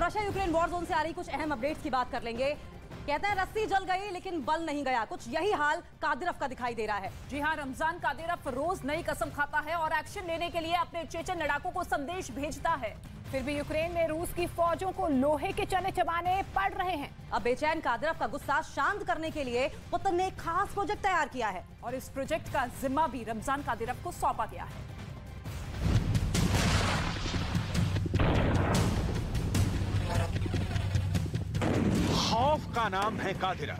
Russia Ukraine war zone से आ रही कुछ अहम अपडेट्स की बात कर लेंगे। कहते हैं रस्सी जल गई लेकिन बल नहीं गया। कुछ यही हाल कादिरफ का दिखाई दे रहा है। जी हाँ रमज़ान कादिरफ रोज नई कसम खाता है और एक्शन लेने के लिए अपने चेचन लड़ाकों को संदेश भेजता है। फिर भी यूक्रेन में रूस की फौजों को लोहे के चने चबाने पड़ रहे हैं। अब बेचैन कादिरफ का गुस्सा शांत करने के लिए पुतिन ने एक खास प्रोजेक्ट तैयार किया है। और इस प्रोजेक्ट का जिम्मा भी रमज़ान कादिरफ को सौंपा गया है। खौफ का नाम है कादिरा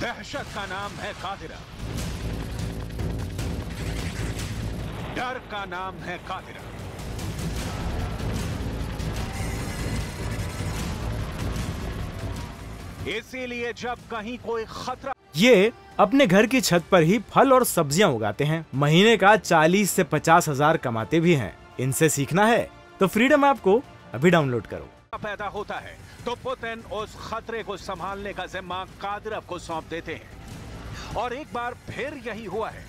दहशत का नाम है कादिरा डर का नाम है कादिरा इसीलिए जब कहीं कोई खतरा ये अपने घर की छत पर ही फल और सब्ज़ियाँ उगाते हैं। महीने का 40 से पचास हज़ार कमाते भी हैं। इनसे सीखना है तो फ्रीडम ऐप को अभी डाउनलोड करो। पैदा होता है तो पुतिन उस खतरे को संभालने का जिम्मा कादिरव को सौंप देते हैं। और एक बार फिर यही हुआ है।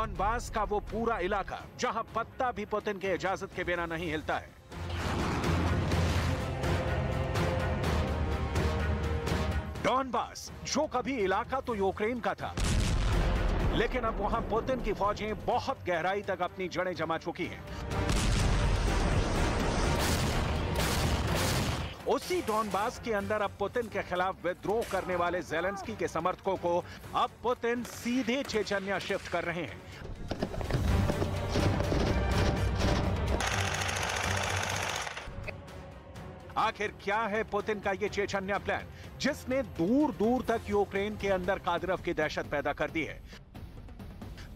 डॉनबास का वो पूरा इलाका, जहाँ पत्ता भी पुतिन के इजाज़त के बिना नहीं हिलता है। डॉनबास जो कभी इलाका तो यूक्रेन का था, लेकिन अब वहाँ पुतिन की फौजें बहुत गहराई तक अपनी जड़ें जमा चुकी हैं। उसी डॉनबास के अंदर अब पुतिन के खिलाफ विद्रोह करने वाले जेलेंस्की के समर्थकों को अब पुतिन सीधे चेचन्या शिफ्ट कर रहे हैं। आखिर क्या है पुतिन का ये चेचन्या प्लान? जिसने दूर दूर तक यूक्रेन के अंदर कादिरव की दहशत पैदा कर दी है।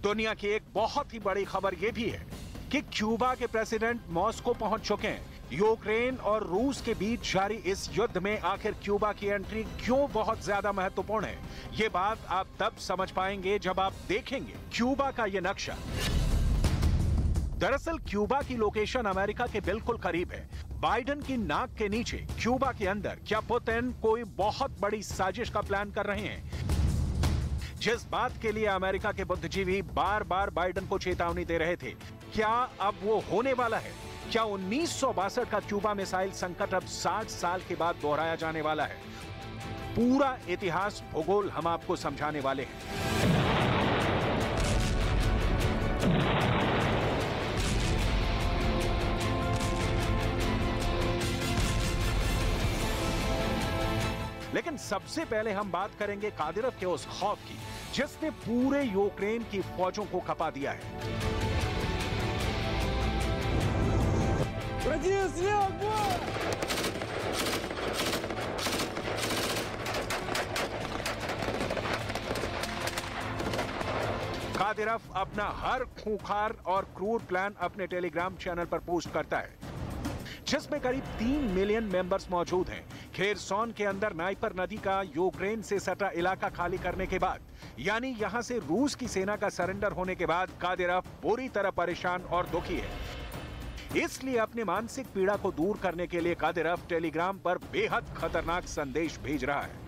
दुनिया की एक बहुत ही बड़ी खबर यह भी है कि क्यूबा के प्रेसिडेंट मॉस्को पहुँच चुके हैं। यूक्रेन और रूस के बीच जारी इस युद्ध में आखिर क्यूबा की एंट्री क्यों बहुत ज़्यादा महत्वपूर्ण है? ये बात आप तब समझ पाएँगे जब आप देखेंगे क्यूबा का ये नक्शा। दरअसल क्यूबा की लोकेशन अमेरिका के बिल्कुल करीब है। बाइडन की नाक के नीचे क्यूबा के अंदर क्या पुतिन कोई बहुत बड़ी साजिश का प्लान कर रहे हैं? जिस बात के लिए अमेरिका के बुद्धिजीवी बार बार बाइडन को चेतावनी दे रहे थे, क्या अब वो होने वाला है? क्या उन्नीस का क्यूबा मिसाइल संकट अब 60 साल के बाद दोहराया जाने वाला है। पूरा इतिहास भूगोल हम आपको समझाने वाले हैं। लेकिन सबसे पहले हम बात करेंगे कादिरव के उस खौफ की, जिसने पूरे यूक्रेन की फौजों को खपा दिया है। कादिरव अपना हर खूंखार और क्रूर प्लान अपने टेलीग्राम चैनल पर पोस्ट करता है, जिसमें करीब तीन मिलियन मेंबर्स मौजूद हैं। खेरसोन के अंदर नाइपर नदी का यूक्रेन से सटा इलाका खाली करने के बाद, यानी यहाँ से रूस की सेना का सरेंडर होने के बाद कादिरफ पूरी तरह परेशान और दुखी है। इसलिए अपनी मानसिक पीड़ा को दूर करने के लिए कादिरफ टेलीग्राम पर बेहद खतरनाक संदेश भेज रहा है।